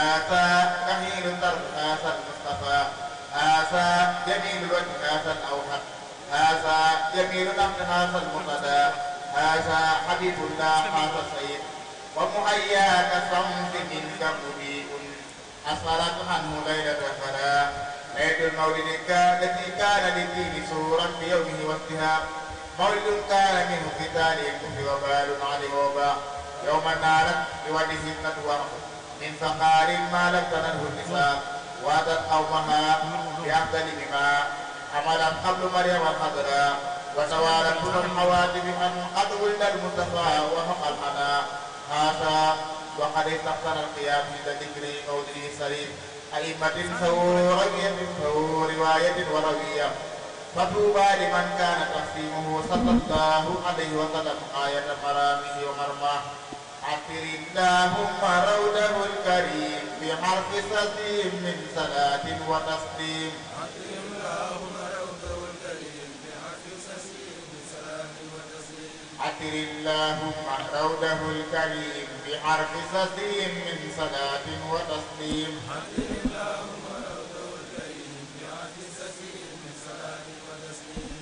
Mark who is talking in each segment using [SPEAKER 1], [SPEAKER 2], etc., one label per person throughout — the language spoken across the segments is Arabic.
[SPEAKER 1] هذا كحيل الدرب هذا المصطفى هذا جميل الوجه هذا الأوحد هذا جميل الأمر هذا المرتدى هذا حبيب الله هذا السيد ومحياك صمت منك مبيء أصلت عنه ليلة فلا ليلة المولد كان التي كان للدين سورا في يومه وانتهاء مولد كان منه قتال الكفر وبال عليه وباء يوم نالت بوجه الندوة من فقار ما لم تنله النساء وأتت قومها بأفضل مما حملت قبل مريم الخضراء وتوالت كل الحوادث أن قد ولد المصطفى وحق الحنا هذا وقد استحسن القيام عند ذكر قوله سليم أئمة سووا رؤية سووا رواية وروية. فطوبى لمن كان تقسيمه صلى الله عليه وسلم آية مرامه ومرماه. عطر اللهم روده الكريم بحرف سليم من صلاة وتسليم. عطر اللهم روده الكريم بحرف سليم من صلاة وتسليم.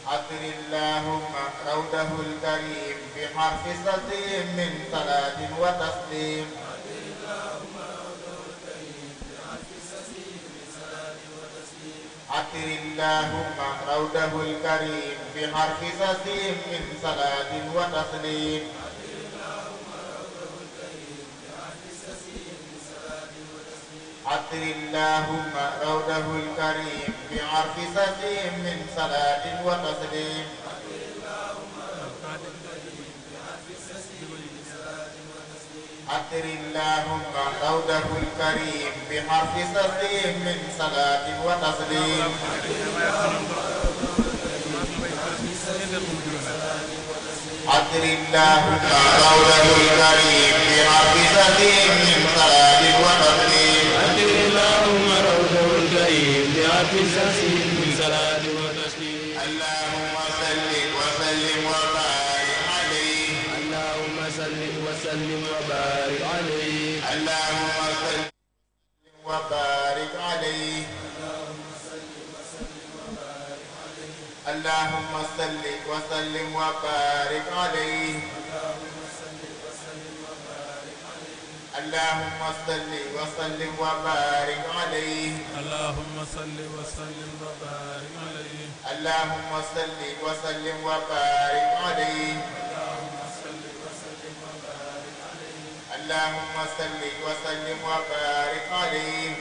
[SPEAKER 1] عطر اللهم روده الكريم بحرف سليم من صلاة وتسليم. عطر اللهم روده الكريم بحرف سليم من صلاة وتسليم. عطر اللهم روده الكريم بعرف سليم من صلاة وتسليم. عطر اللهم روده الكريم بحرف سليم من صلاة وتسليم. عطر اللهم روده الكريم بحرف سليم من صلاة وتسليم.
[SPEAKER 2] اللهم
[SPEAKER 1] صل وسلم وبارك عليه.
[SPEAKER 2] اللهم صل وسلم وبارك عليه.
[SPEAKER 1] اللهم صل وسلم وبارك عليه. اللهم صل وسلم وبارك عليه.
[SPEAKER 3] اللهم صل وسلم وبارك عليه.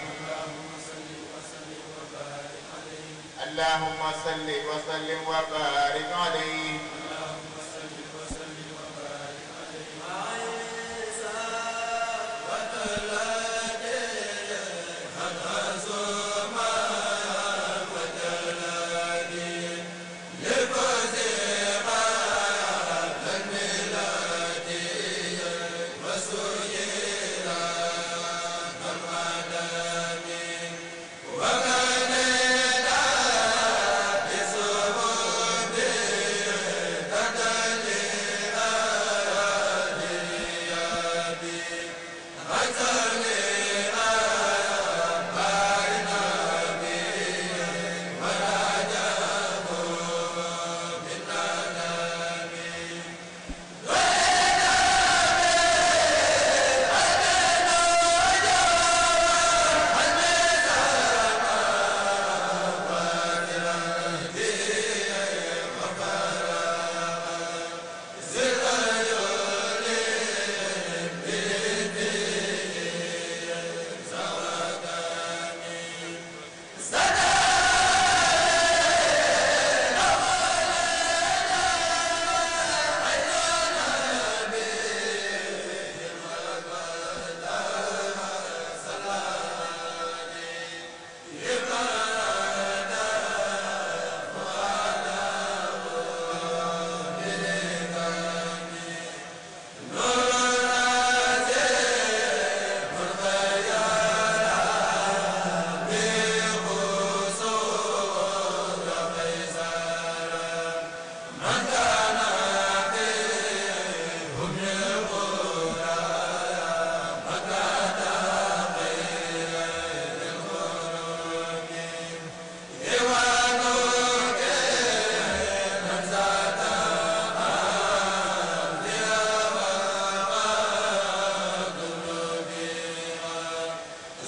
[SPEAKER 1] اللهم صل وسلم وبارك عليه.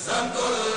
[SPEAKER 1] Santo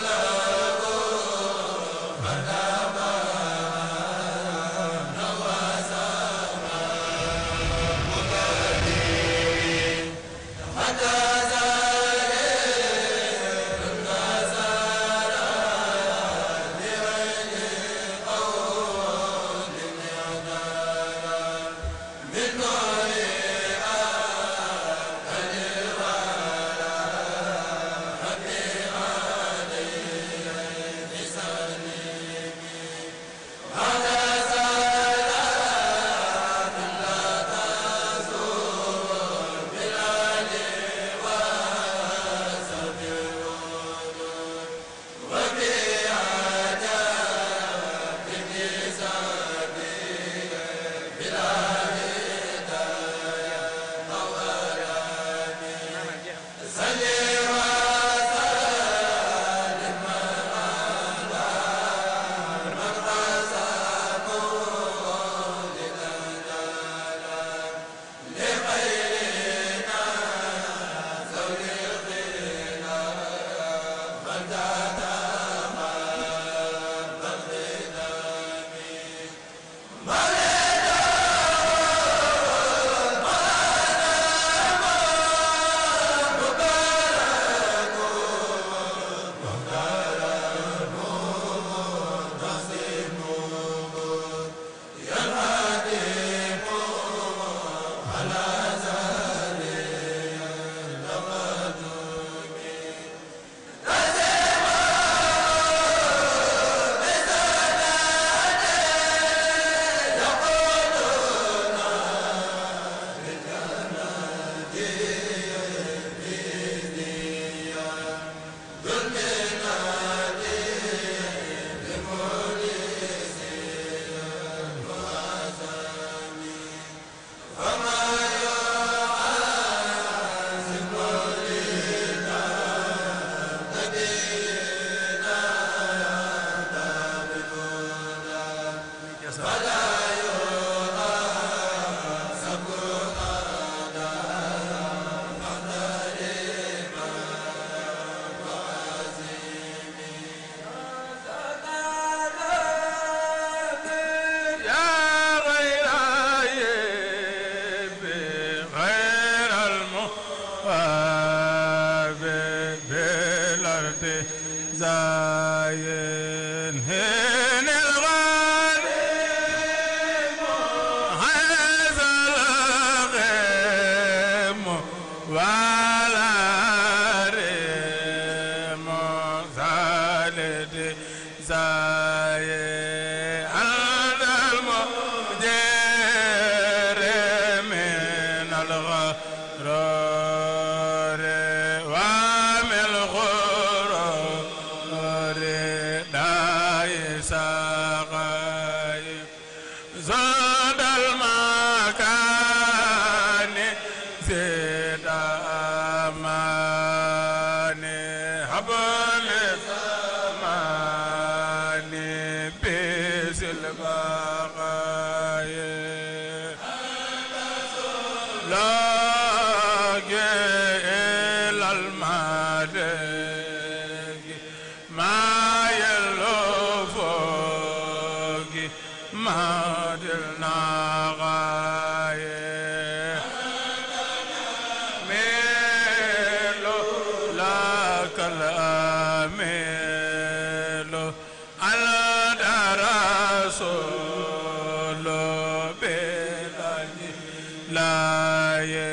[SPEAKER 1] ayé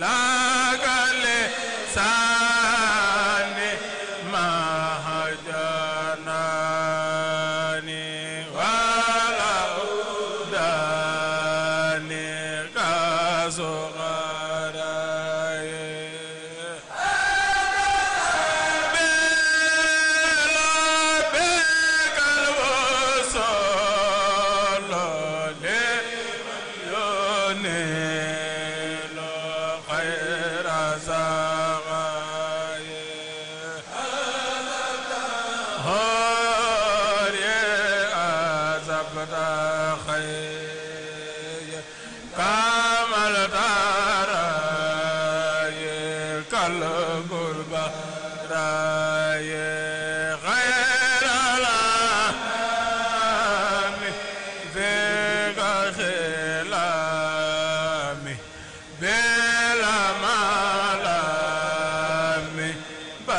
[SPEAKER 1] láàyè.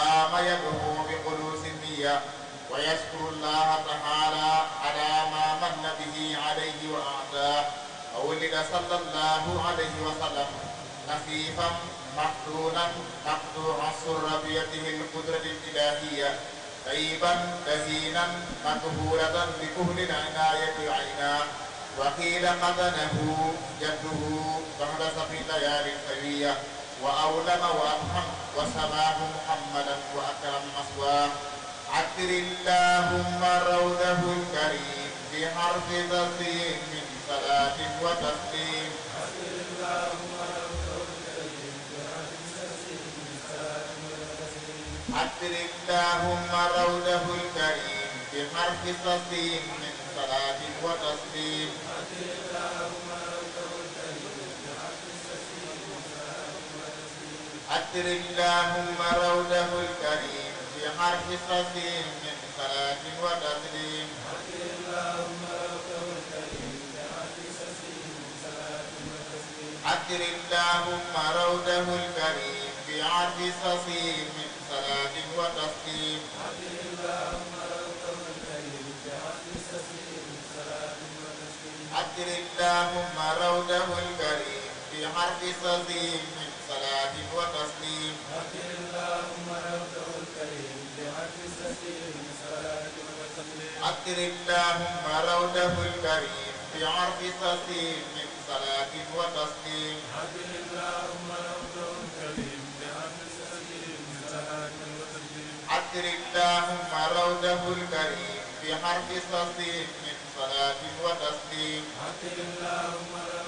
[SPEAKER 1] وقام يدعو بخلوص النية ويشكر الله تعالى على ما من به عليه وأعطاه وولد صلى الله عليه وسلم نفيفا مقتونا مقطوع السر بيده القدرة الإلهية طيبا دهينا مكهولة بكهل العناية عينا وقيل قتله جده فهدس في ليالي الخوية وأولم وأفهم وسماه محمدا وأكرم مثواه عطر اللهم روضه الكريم بحرف تصديق من صلاة وتسليم. عطر اللهم روضه الكريم بحرف تصديق من صلاة وتسليم عطر اللهم روضه الكريم بحرف تصديق من صلاة وتسليم. أثر اللهم روضه الكريم في حرف صفين من صلاة وتسليم. أثر اللهم روضه الكريم في حرف صفين من صلاة وتسليم. أثر اللهم روضه الكريم في حرف صفين من صلاة وتسليم. وتسليم أكل اللهم ربه الكريم بحق السكين صلاة وتسليم أكل اللهم روده الكريم بعرف سسيم من صلاة وتسليم أكل اللهم روده الكريم بعرف سسيم من صلاة وتسليم أكل اللهم روده الكريم بحرف سسيم من صلاة وتسليم أكل اللهم روده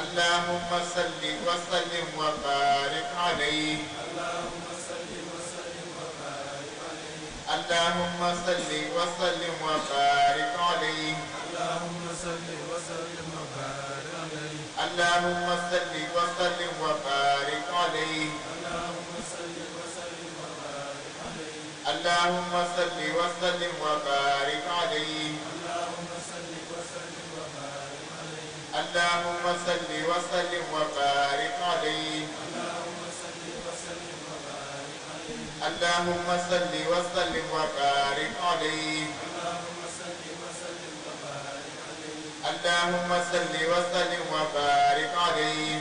[SPEAKER 3] اللهم صل وسلم وبارك عليه.
[SPEAKER 1] اللهم صل وسلم وبارك عليه.
[SPEAKER 3] اللهم صل وسلم وبارك عليه.
[SPEAKER 1] اللهم صل وسلم وبارك عليه.
[SPEAKER 3] اللهم صل وسلم وبارك عليه
[SPEAKER 1] اللهم صل وسلم وبارك عليه
[SPEAKER 3] اللهم صل وسلم وبارك عليه
[SPEAKER 1] اللهم صل وسلم وبارك عليه.
[SPEAKER 3] اللهم صل وسلم وبارك عليه.
[SPEAKER 1] اللهم صل وسلم وبارك عليه.
[SPEAKER 3] اللهم صل وسلم وبارك عليه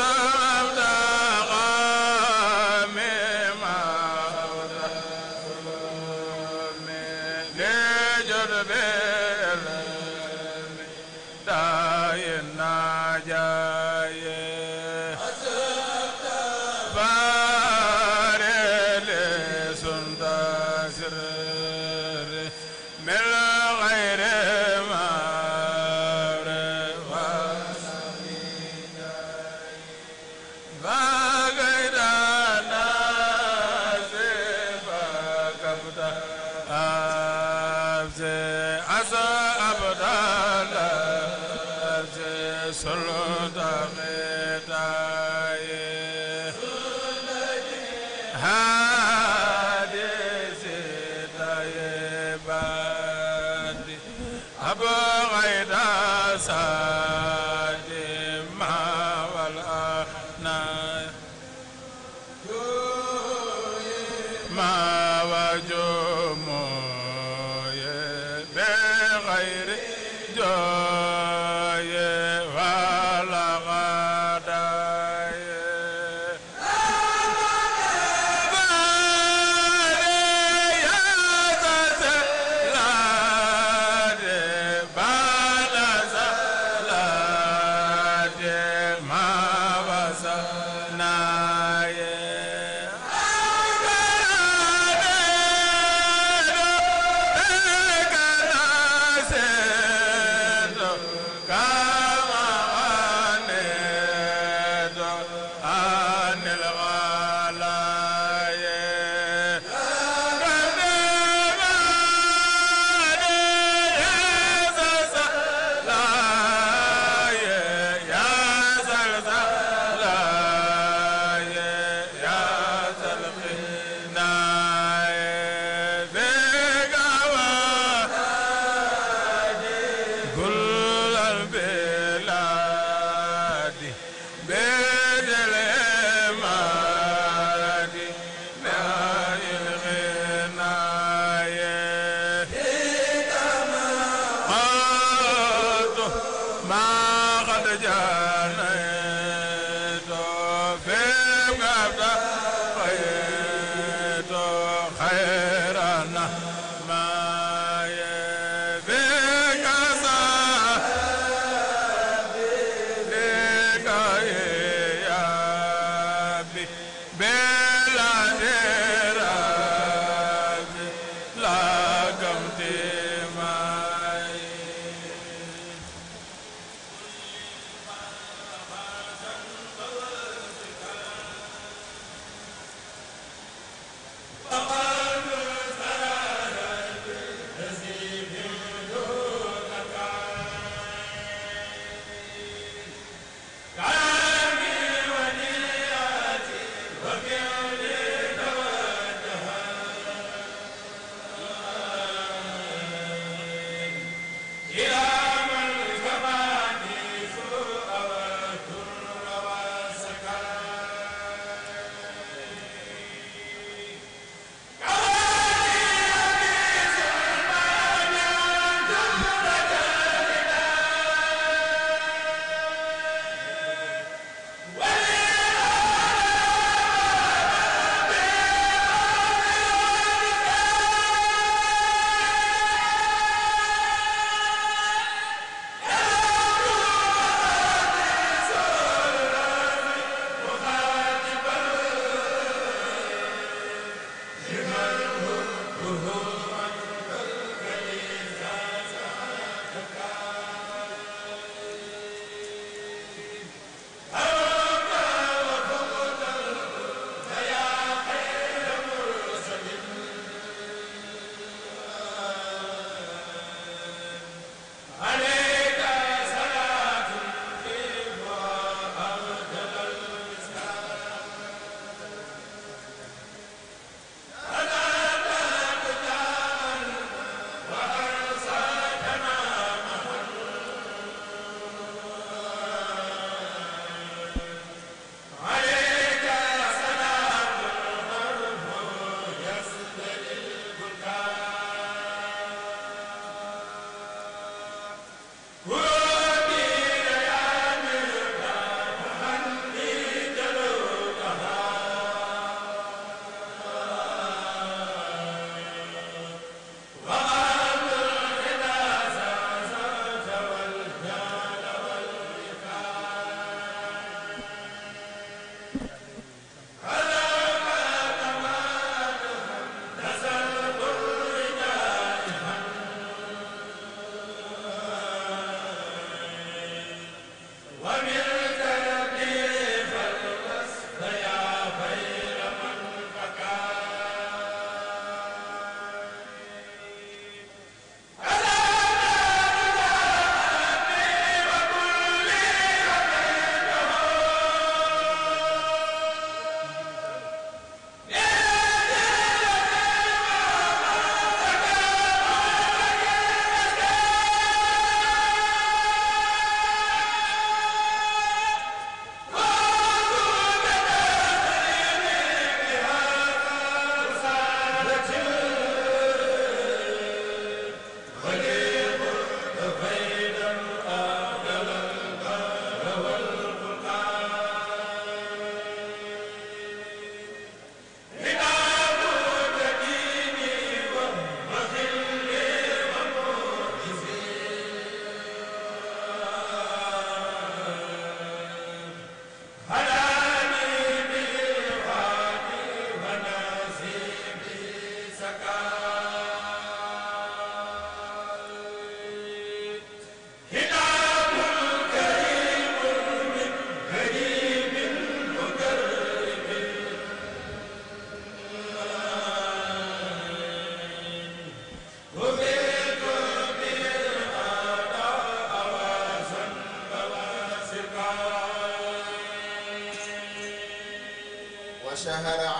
[SPEAKER 4] غير جاي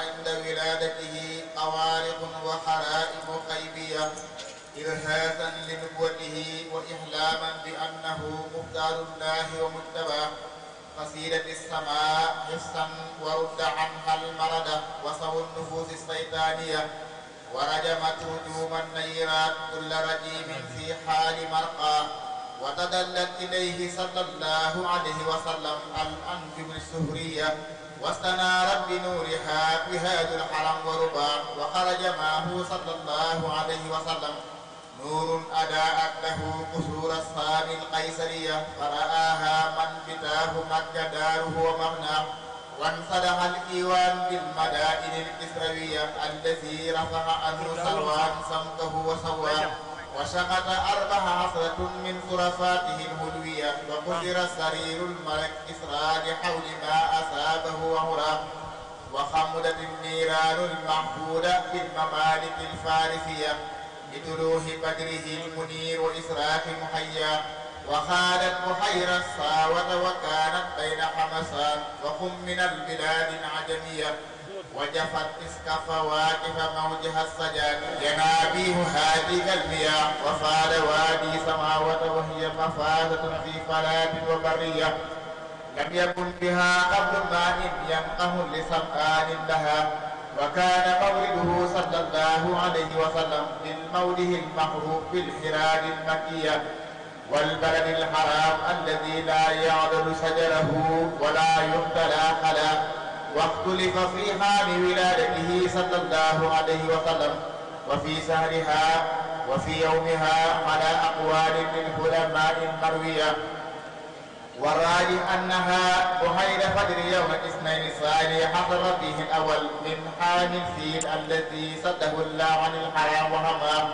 [SPEAKER 1] عند ولادته قوارق وحرائم خيبية إرهاثا لنبوته وإحلاما بأنه مختار الله ومجتباه قصيدة السماء حفظا ورد عنها المرد وصو النفوس الشيطانية. ورجمت هجوم النيرات كل رجيم في حال مرقى. وتدلت إليه صلى الله عليه وسلم الأنجم السهرية واستنارت بنورها بهاد الحرم ورباع وخرج معه صلى الله عليه وسلم نور أداءت له قصور الصام القيصرية فرآها من بتاه مكة داره ومغناه وانصدح الإيوان بالمدائن الكسروية الذي رفع عنه سلوان صمته وسواه وشقت أربع عصرة من خرفاته الهلوية وقدر سرير الملك إسراج حول ما أصابه وهراه وخمدت النيران المعبودة بالممالك الفارسية لدلوه بدره المنير وإسراف محيا وخالت بحير الصاوة وكانت بين حمصان وخم من البلاد العجمية وجفت إسك فواكف موجها السجاد ينابيه هاديك المياه وفاد وادي سماوة وهي مفازة في فلاة وبرية. لم يكن بها قبل ماء ينقه لسمآن لها. وكان مولده صلى الله عليه وسلم من موله المحروف بالحراد المكية. والبلد الحرام الذي لا يعدل شجره ولا يختلى خلا. واختلف في حال ولادته صلى الله عليه وسلم وفي سهرها وفي يومها على أقوال للعلماء المروية. والراجح أنها بحير فجر يوم الاثنين الصالح حصل فيه الأول من حام الفيل الذي سده الله عن الحرام وهما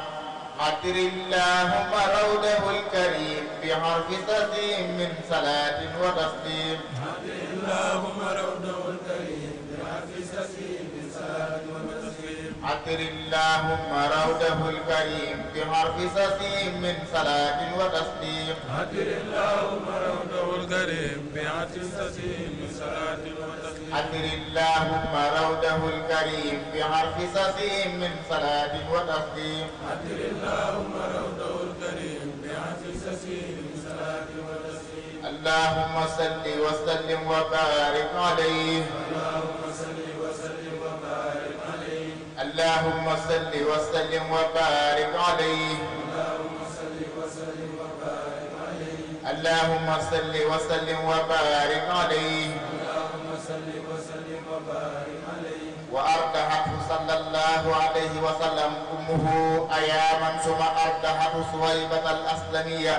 [SPEAKER 1] عطر اللهم روضه الكريم بحرف سسيم من صلاة وتسليم.
[SPEAKER 3] اللهم روضه
[SPEAKER 1] عطر اللهم روضه الكريم بحرف سسيم من صلاة وتسليم
[SPEAKER 3] عطر اللهم روضه الكريم بحرف سسيم من صلاة وتسليم
[SPEAKER 1] عطر اللهم روضه الكريم بحرف سسيم من صلاة وتسليم
[SPEAKER 3] عطر اللهم روضه الكريم بحرف سسيم من صلاة وتسليم
[SPEAKER 1] اللهم صل وسلم وبارك عليه.
[SPEAKER 3] اللهم اللهم صل وسلم وبارك عليه.
[SPEAKER 1] اللهم صل وسلم وبارك عليه.
[SPEAKER 3] اللهم صل وسلم وبارك عليه
[SPEAKER 1] وأرضعته صلى الله عليه وسلم. أمه أياما ثم أرضعته صويبة الأسلمية.